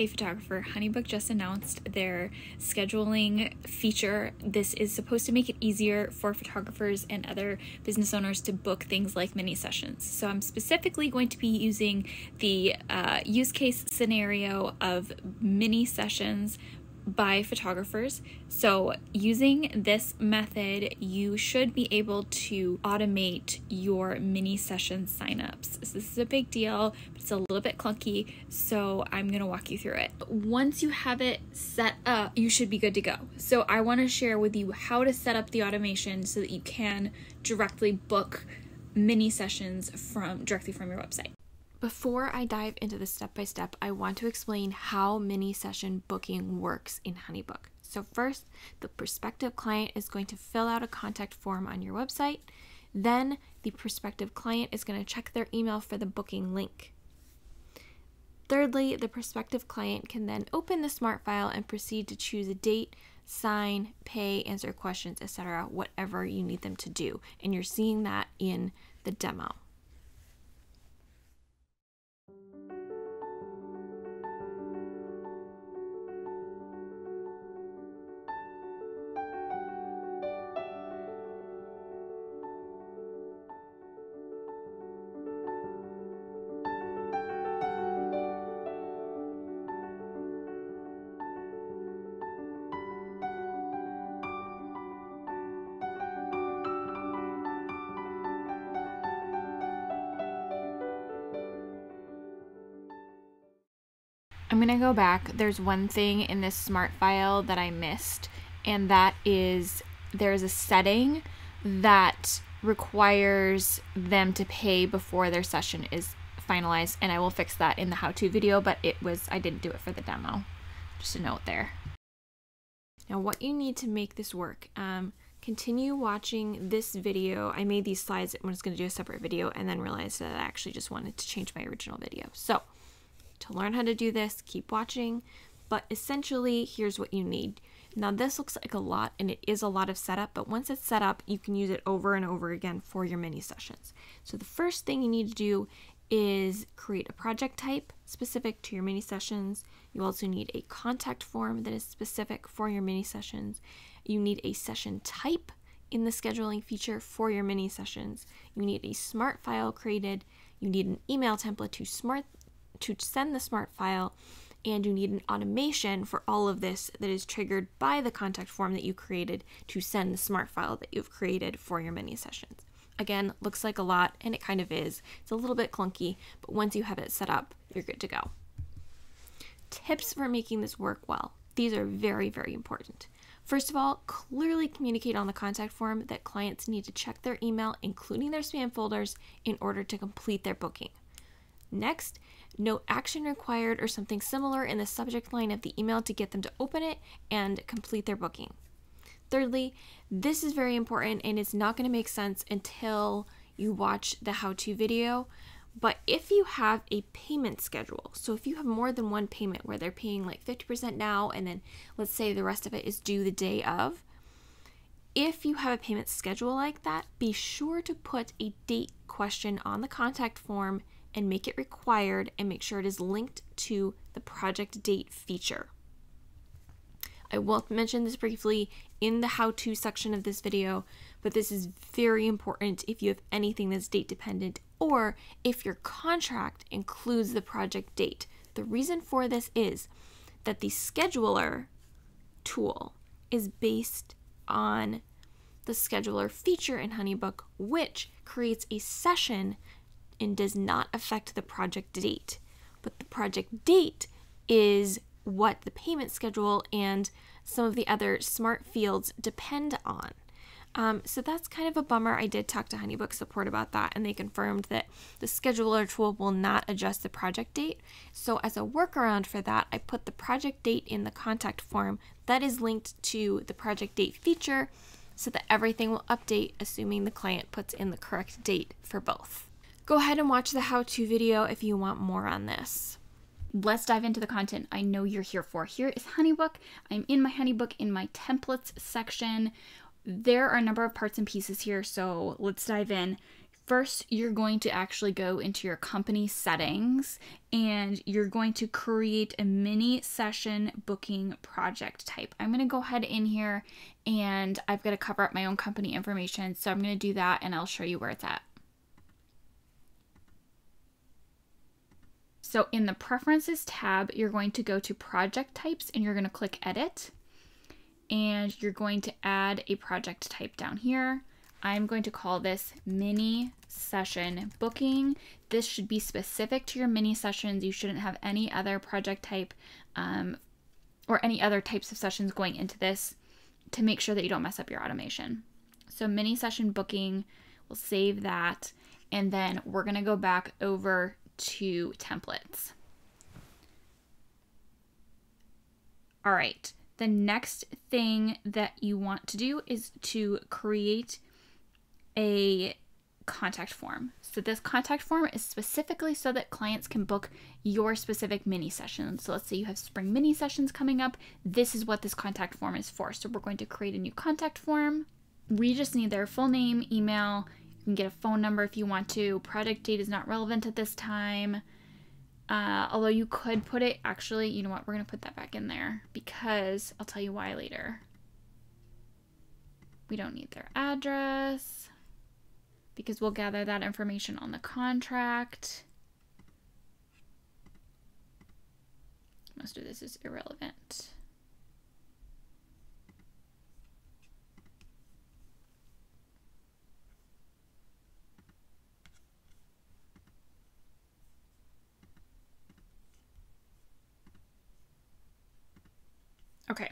Hey photographer, Honeybook just announced their scheduling feature. This is supposed to make it easier for photographers and other business owners to book things like mini sessions. So I'm specifically going to be using the uh, use case scenario of mini sessions by photographers. So, using this method, you should be able to automate your mini session signups. So, this is a big deal, but it's a little bit clunky. So, I'm to walk you through it. Once you have it set up, you should be good to go. So, I want to share with you how to set up the automation so that you can directly book mini sessions from directly from your website. Before I dive into the step by step, I want to explain how mini session booking works in Honeybook. So, first, the prospective client is going to fill out a contact form on your website. Then, the prospective client is going to check their email for the booking link. Thirdly, the prospective client can then open the smart file and proceed to choose a date, sign, pay, answer questions, etc., whatever you need them to do. And you're seeing that in the demo. I'm going to go back. There's one thing in this smart file that I missed, and that is there's a setting that requires them to pay before their session is finalized, and I will fix that in the how to video, but it was, I didn't do it for the demo. Just a note there. Now, what you need to make this work, um, continue watching this video. I made these slides I was to do a separate video and then realized that I actually just wanted to change my original video. So, to learn how to do this, keep watching. But essentially, here's what you need. Now, this looks like a lot and it is a lot of setup, but once it's set up, you can use it over and over again for your mini sessions. So, the first thing you need to do is create a project type specific to your mini sessions. You also need a contact form that is specific for your mini sessions. You need a session type in the scheduling feature for your mini sessions. You need a smart file created. You need an email template to smart to send the smart file and you need an automation for all of this that is triggered by the contact form that you created to send the smart file that you've created for your mini sessions. Again, looks like a lot and it kind of is. It's a little bit clunky, but once you have it set up, you're good to go. Tips for making this work well. These are very, very important. First of all, clearly communicate on the contact form that clients need to check their email, including their spam folders, in order to complete their booking. Next, note action required or something similar in the subject line of the email to get them to open it and complete their booking. Thirdly, this is very important and it's not going to make sense until you watch the how to video. But if you have a payment schedule, so if you have more than one payment where they're paying like 50% now and then let's say the rest of it is due the day of, if you have a payment schedule like that, be sure to put a date question on the contact form and make it required and make sure it is linked to the project date feature. I will mention this briefly in the how to section of this video, but this is very important if you have anything that's date dependent or if your contract includes the project date. The reason for this is that the scheduler tool is based on the scheduler feature in Honeybook, which creates a session and does not affect the project date. But the project date is what the payment schedule and some of the other smart fields depend on. Um, so that's kind of a bummer. I did talk to Honeybook support about that, and they confirmed that the scheduler tool will not adjust the project date. So, as a workaround for that, I put the project date in the contact form that is linked to the project date feature so that everything will update assuming the client puts in the correct date for both. Go ahead and watch the how to video if you want more on this. Let's dive into the content I know you're here for. Here is Honeybook. I'm in my Honeybook in my templates section. There are a number of parts and pieces here, so let's dive in. first you're going to actually go into your company settings and you're going to create a mini session booking project type. I'm going to go ahead in here and I've got to cover up my own company information. So I'm going to do that and I'll show you where it's at. So in the preferences tab, you're going to go to project types and you're going to click edit and you're going to add a project type down here. I'm going to call this mini session booking. This should be specific to your mini sessions. You shouldn't have any other project type um, or any other types of sessions going into this to make sure that you don't mess up your automation. So, mini session booking, we'll save that. And then we're going to go back over to templates. All right. The next thing that you want to do is to create a contact form. So this contact form is specifically so that clients can book your specific mini sessions. So let's say you have spring mini sessions coming up. This is what this contact form is for. So we're going to create a new contact form. We just need their full name, email. You can get a phone number if you want to. Product date is not relevant at this time. Uh, although you could put it, actually, you know what? We're going to put that back in there because I'll tell you why later. We don't need their address because we'll gather that information on the contract. Most of this is irrelevant. Okay.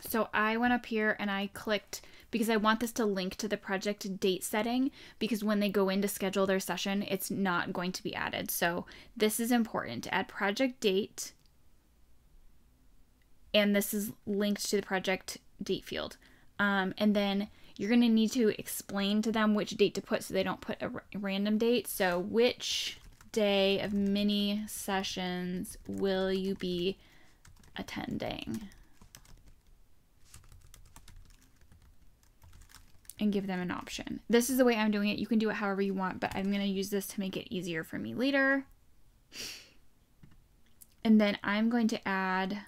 So I went up here and I clicked because I want this to link to the project date setting because when they go in to schedule their session, it's not going to be added. So this is important add project date. And this is linked to the project date field. Um, and then you're going to need to explain to them which date to put so they don't put a random date. So which day of mini sessions will you be attending? and give them an option. This is the way I'm doing it. You can do it however you want, but I'm going to use this to make it easier for me later. And then I'm going to add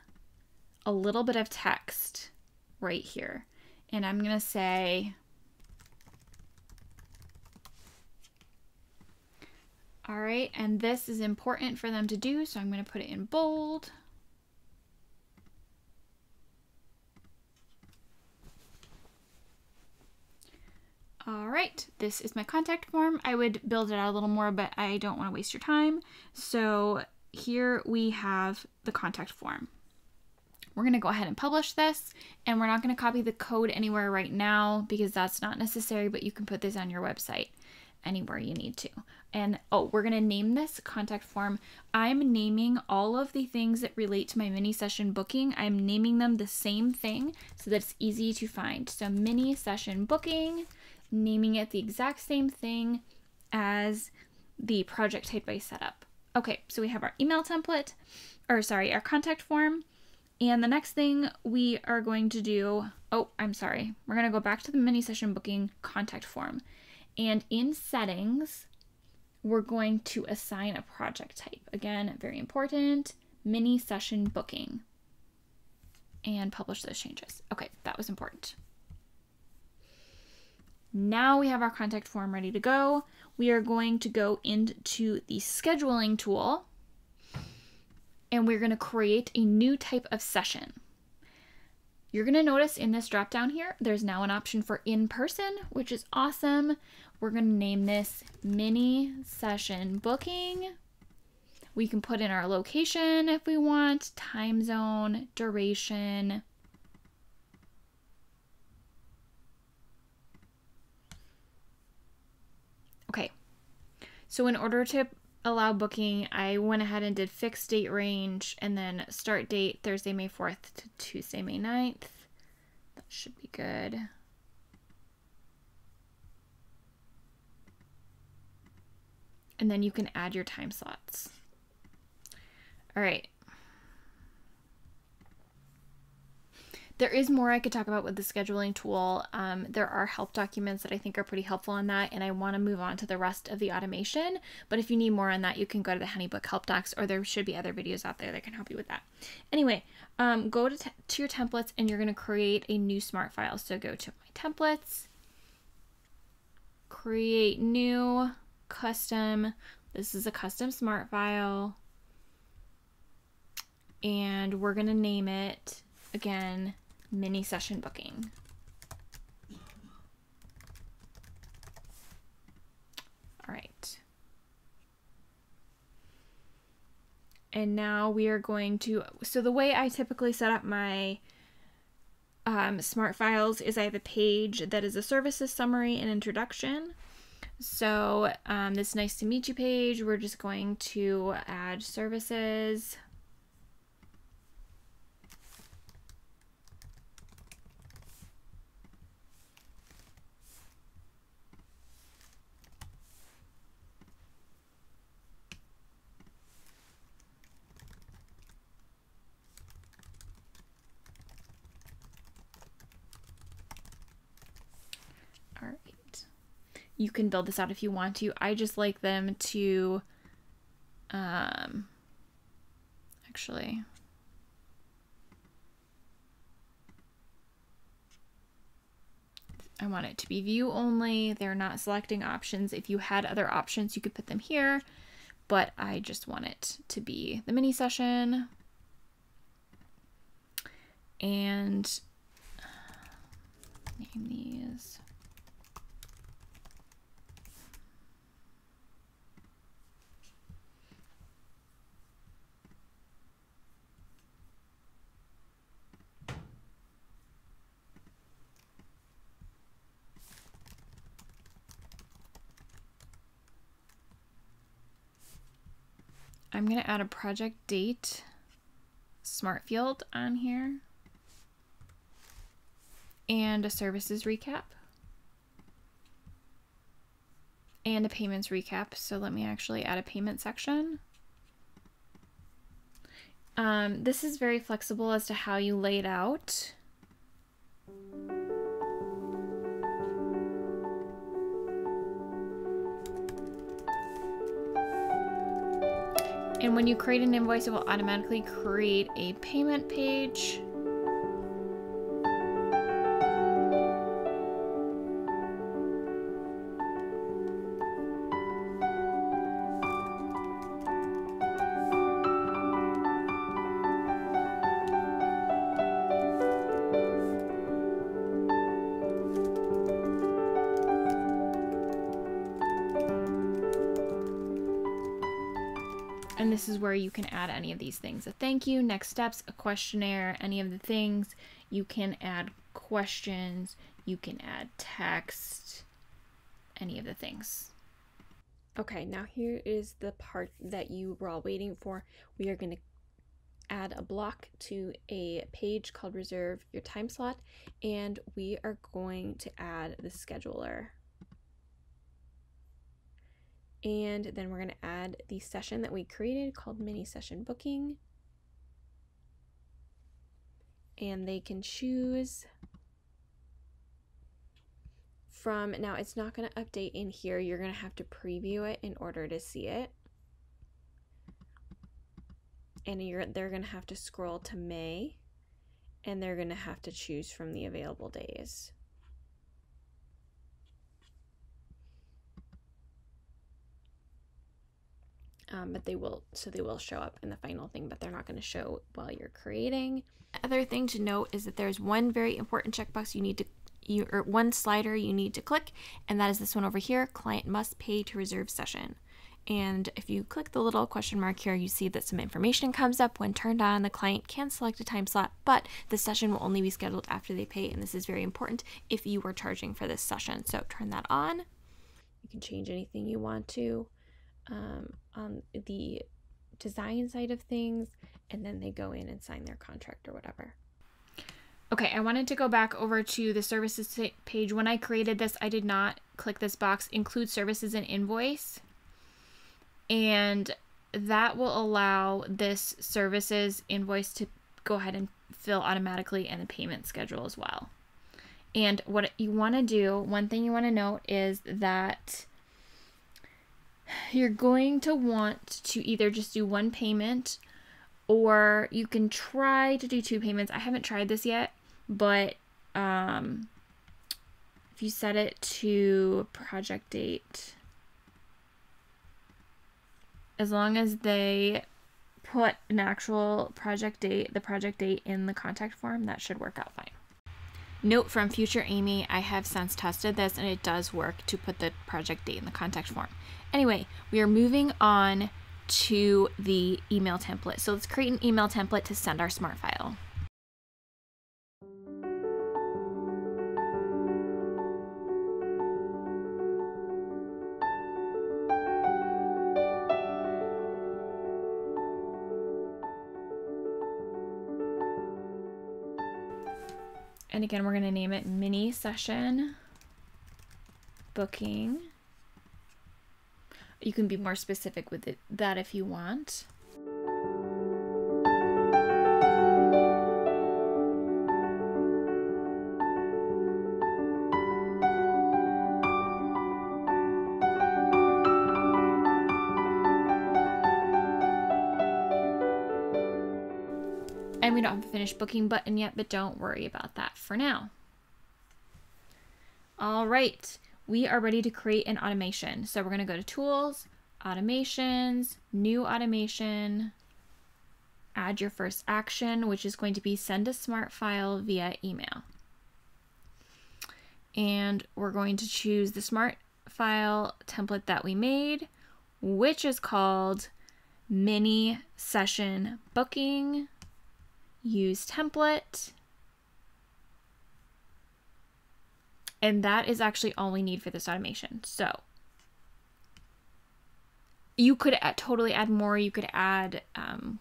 a little bit of text right here. And I'm going to say, all right, and this is important for them to do, so I'm going to put it in bold. All right, this is my contact form. I would build it out a little more, but I don't want to waste your time. So here we have the contact form. We're going to go ahead and publish this, and we're not going to copy the code anywhere right now because that's not necessary, but you can put this on your website anywhere you need to. And oh, we're going to name this contact form. I'm naming all of the things that relate to my mini session booking. I'm naming them the same thing so that it's easy to find. So, mini session booking naming it the exact same thing as the project type I set up. Okay, so we have our email template, or sorry, our contact form. And the next thing we are going to do, oh, I'm sorry, we're going to go back to the mini session booking contact form. And in settings, we're going to assign a project type. Again, very important, mini session booking. And publish those changes. Okay, that was important. Now we have our contact form ready to go. We are going to go into the scheduling tool and we're going to create a new type of session. You're going to notice in this drop down here, there's now an option for in person, which is awesome. We're going to name this mini session booking. We can put in our location if we want, time zone, duration, Okay, so in order to allow booking, I went ahead and did fixed date range and then start date Thursday, May 4th to Tuesday, May 9th. That should be good. And then you can add your time slots. All right. There is more I could talk about with the scheduling tool. Um, there are help documents that I think are pretty helpful on that, and I want to move on to the rest of the automation. But if you need more on that, you can go to the Honeybook help docs, or there should be other videos out there that can help you with that. Anyway, um, go to, to your templates, and you're going to create a new smart file. So go to my templates, create new custom. This is a custom smart file. And we're going to name it again mini session booking. All right. And now we are going to, so the way I typically set up my um, smart files is I have a page that is a services summary and introduction. So um, this nice to meet you page, we're just going to add services. You can build this out if you want to. I just like them to um actually I want it to be view only. They're not selecting options. If you had other options, you could put them here, but I just want it to be the mini session. And name these I'm going to add a project date smart field on here and a services recap and a payments recap. So let me actually add a payment section. Um, this is very flexible as to how you lay it out. And when you create an invoice, it will automatically create a payment page. Where you can add any of these things. A thank you, next steps, a questionnaire, any of the things. You can add questions, you can add text, any of the things. Okay, now here is the part that you were all waiting for. We are going to add a block to a page called reserve your time slot and we are going to add the scheduler and then we're going to add the session that we created called mini session booking. And they can choose from, now it's not going to update in here. You're going to have to preview it in order to see it. And you're, they're going to have to scroll to May and they're going to have to choose from the available days. Um, but they will so they will show up in the final thing but they're not going to show while you're creating other thing to note is that there's one very important checkbox you need to you or one slider you need to click and that is this one over here client must pay to reserve session and if you click the little question mark here, you see that some information comes up. When turned on, the client can select a time slot, but the session will only be scheduled after they pay. And this is very important if you are charging for this session. So turn that on. You can change anything you want to um, on the design side of things, and then they go in and sign their contract or whatever. Okay, I wanted to go back over to the services page. When I created this, I did not click this box, include services and invoice. And that will allow this services invoice to go ahead and fill automatically and the payment schedule as well. And what you want to do, one thing you want to note is that you're going to want to either just do one payment or you can try to do two payments. I haven't tried this yet, but um, if you set it to project date, as long as they put an actual project date, the project date in the contact form, that should work out fine. Note from future Amy, I have since tested this and it does work to put the project date in the contact form. Anyway, we are moving on to the email template. So let's create an email template to send our smart file. And again, we're going to name it mini session booking. You can be more specific with it, that if you want. And we don't have a finish booking button yet, but don't worry about that for now. All right, we are ready to create an automation. So we're going to go to Tools, Automations, New Automation, add your first action, which is going to be send a smart file via email. And we're going to choose the smart file template that we made, which is called mini session booking use template. And that is actually all we need for this automation. So you could add, totally add more. You could add um,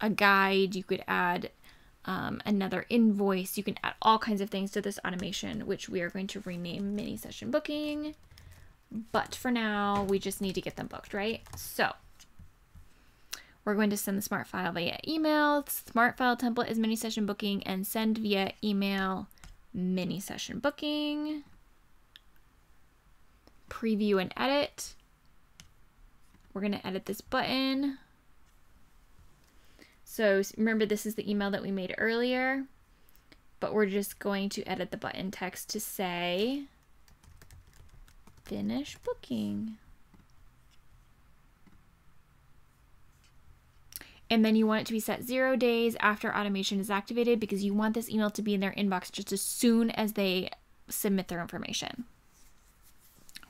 a guide. You could add um, another invoice. You can add all kinds of things to this automation, which we are going to rename mini session booking. But for now, we just need to get them booked, right? So we're going to send the smart file via email. Smart file template is mini session booking and send via email mini session booking. Preview and edit. We're going to edit this button. So remember, this is the email that we made earlier, but we're just going to edit the button text to say finish booking. And then you want it to be set zero days after automation is activated because you want this email to be in their inbox just as soon as they submit their information.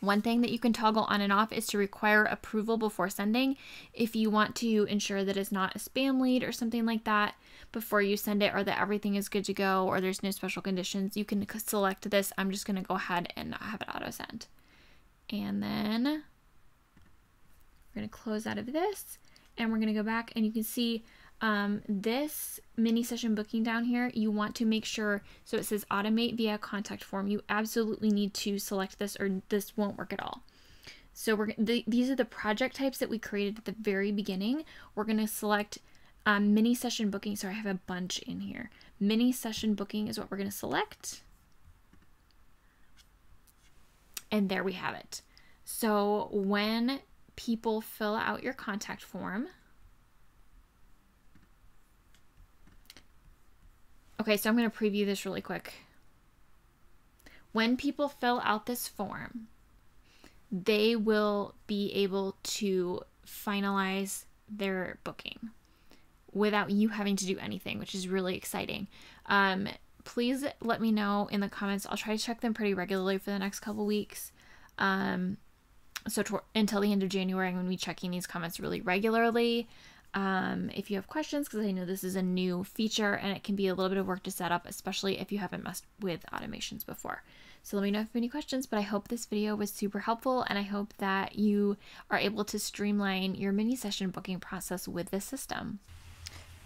One thing that you can toggle on and off is to require approval before sending. If you want to ensure that it's not a spam lead or something like that before you send it, or that everything is good to go, or there's no special conditions, you can select this. I'm just going to go ahead and have it auto send. And then we're going to close out of this and we're going to go back and you can see um, this mini session booking down here, you want to make sure, so it says automate via contact form. You absolutely need to select this or this won't work at all. So we're the, these are the project types that we created at the very beginning. We're going to select um, mini session booking. So I have a bunch in here. Mini session booking is what we're going to select. And there we have it. So when people fill out your contact form. Okay, so I'm going to preview this really quick. When people fill out this form, they will be able to finalize their booking without you having to do anything, which is really exciting. Um, please let me know in the comments. I'll try to check them pretty regularly for the next couple weeks. Um, so to, until the end of January, I'm going to be checking these comments really regularly. Um, if you have questions, because I know this is a new feature and it can be a little bit of work to set up, especially if you haven't messed with automations before. So let me know if you have any questions, but I hope this video was super helpful and I hope that you are able to streamline your mini session booking process with this system.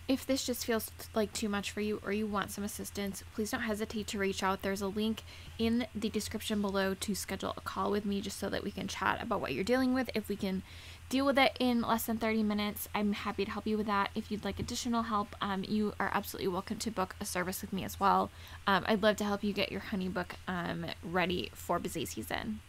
If this just feels like too much for you or you want some assistance, please don't hesitate to reach out. There's a link in the description below to schedule a call with me just so that we can chat about what you're dealing with. If we can deal with it in less than 30 minutes, I'm happy to help you with that. If you'd like additional help, um, you are absolutely welcome to book a service with me as well. Um, I'd love to help you get your Honeybook um, ready for busy season.